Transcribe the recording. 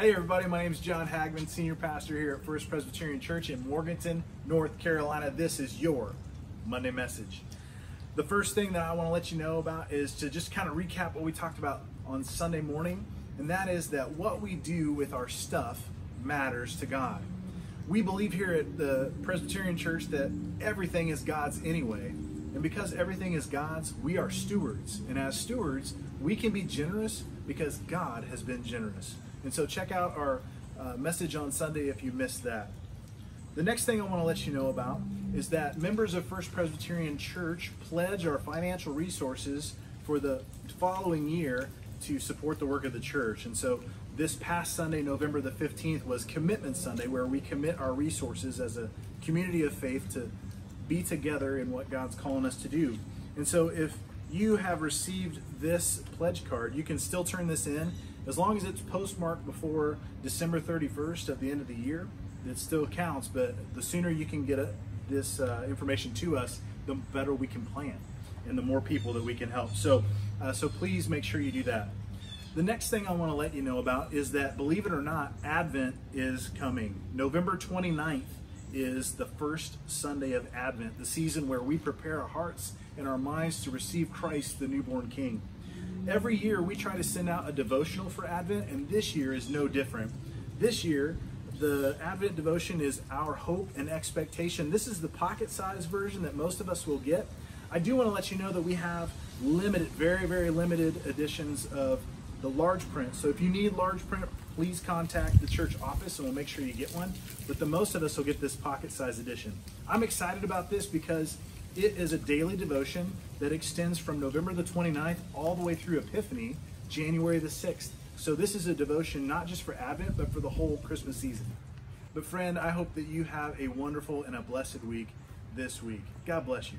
Hey everybody, my name is John Hagman, Senior Pastor here at First Presbyterian Church in Morganton, North Carolina. This is your Monday message. The first thing that I want to let you know about is to just kind of recap what we talked about on Sunday morning, and that is that what we do with our stuff matters to God. We believe here at the Presbyterian Church that everything is God's anyway, and because everything is God's, we are stewards. And as stewards, we can be generous because God has been generous. And so check out our uh, message on Sunday if you missed that. The next thing I want to let you know about is that members of First Presbyterian Church pledge our financial resources for the following year to support the work of the church. And so this past Sunday, November the 15th, was Commitment Sunday, where we commit our resources as a community of faith to be together in what God's calling us to do. And so if you have received this pledge card, you can still turn this in as long as it's postmarked before December 31st of the end of the year. It still counts, but the sooner you can get a, this uh, information to us, the better we can plan and the more people that we can help. So, uh, so please make sure you do that. The next thing I want to let you know about is that, believe it or not, Advent is coming. November 29th is the first Sunday of Advent, the season where we prepare our hearts and our minds to receive Christ, the newborn King. Every year we try to send out a devotional for Advent, and this year is no different. This year, the Advent devotion is Our Hope and Expectation. This is the pocket size version that most of us will get. I do want to let you know that we have limited, very, very limited editions of the large print. So if you need large print, please contact the church office and we'll make sure you get one. But the most of us will get this pocket size edition. I'm excited about this because it is a daily devotion that extends from November the 29th all the way through Epiphany, January the 6th. So this is a devotion not just for Advent, but for the whole Christmas season. But friend, I hope that you have a wonderful and a blessed week this week. God bless you.